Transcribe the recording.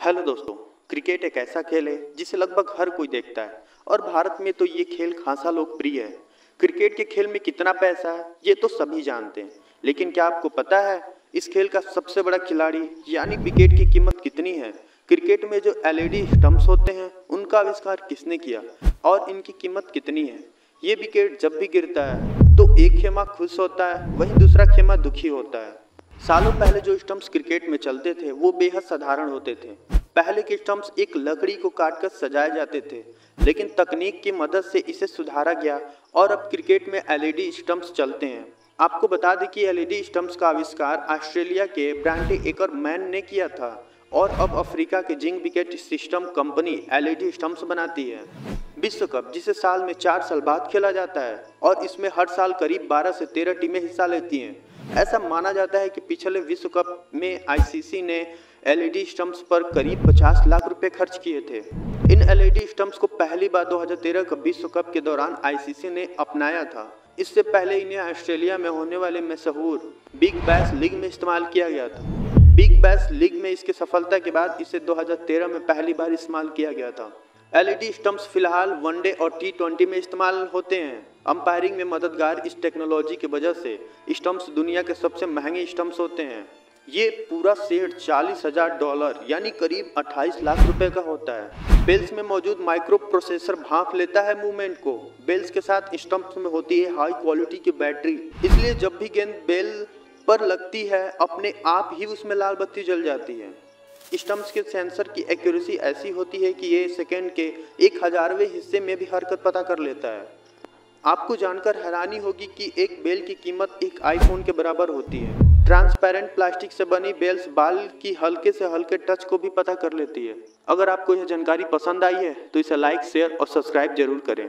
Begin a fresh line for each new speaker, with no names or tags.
Hello दोस्तों, cricket एक ऐसा खेल है जिसे लगभग हर कोई देखता है। और भारत में तो ये खेल खासा लोकप्रिय है। क्रिकेट के खेल में कितना पैसा है, ये तो सभी जानते हैं। लेकिन क्या आपको पता है, इस खेल का सबसे बड़ा खिलाड़ी, यानी विकेट की कीमत कितनी है? क्रिकेट में जो एलईडी स्टम्प्स होते हैं, उनका आविष्कार किसने किया? और इनकी कीमत कितनी है? ये विकेट जब भी गिरता है तो एक खेमा खुश होता है, वहीं दूसरा खेमा दुखी होता है। सालों पहले जो स्टम्प्स क्रिकेट में चलते थे, वो बेहद साधारण होते थे। पहले के स्टम्प्स एक लकड़ी को काटकर सजाए जाते थे, लेकिन तकनीक की मदद से इसे सुधारा गया और अब क्रिकेट में एलईडी स्टम्प्स चलते हैं। आपको बता दें कि एलईडी स्टम्प्स का आविष्कार ऑस्ट्रेलिया के ब्रांडी एकर मैन ने किया था और अब अफ्रीका के Zing wicket system company LED stumps बनाती है। विश्व कप जिसे साल में चार साल बाद खेला जाता है और इसमें हर साल करीब 12 से 13 टीमें हिस्सा लेती हैं। ऐसा माना जाता है कि पिछले विश्व कप में आईसीसी ने एलईडी स्टम्प्स पर करीब 50 लाख रुपए खर्च किए थे। इन एलईडी स्टम्प्स को पहली बार 2013 का विश्व कप के दौरान आईसीसी ने अपनाया था। इससे पहले इन्हें ऑस्ट्रेलिया में होने वाले मशहूर बिग बैश लीग में इस्तेमाल किया गया था। बिग बैश लीग में इसकी सफलता के बाद इसे 2013 में पहली बार इस्तेमाल किया गया था। एलईडी स्टम्प्स फ़िलहाल वनडे और टी ट्वेंटी में इस्तेमाल होते हैं। अंपायरिंग में मददगार इस टेक्नोलॉजी की वजह से स्टम्प्स दुनिया के सबसे महँगे स्टम्प्स होते हैं। ये पूरा सेट चालीस हज़ार डॉलर, यानी करीब 28 लाख रुपए का होता है। बेल्स में मौजूद माइक्रो प्रोसेसर भाप लेता है मूवमेंट को। बेल्स के साथ स्टम्प्स में होती है हाई क्वालिटी की बैटरी। इसलिए जब भी गेंद बेल पर लगती है, अपने आप ही उसमें लाल बत्ती जल जाती है। स्टम्प्स के सेंसर की एक्यूरेसी ऐसी होती है कि ये सेकेंड के एक हजारवें हिस्से में भी हरकत पता कर लेता है। आपको जानकर हैरानी होगी कि एक बेल की कीमत एक आईफोन के बराबर होती है। ट्रांसपेरेंट प्लास्टिक से बनी बेल्स बाल की हल्के से हल्के टच को भी पता कर लेती है। अगर आपको यह जानकारी पसंद आई है तो इसे लाइक, शेयर और सब्सक्राइब ज़रूर करें।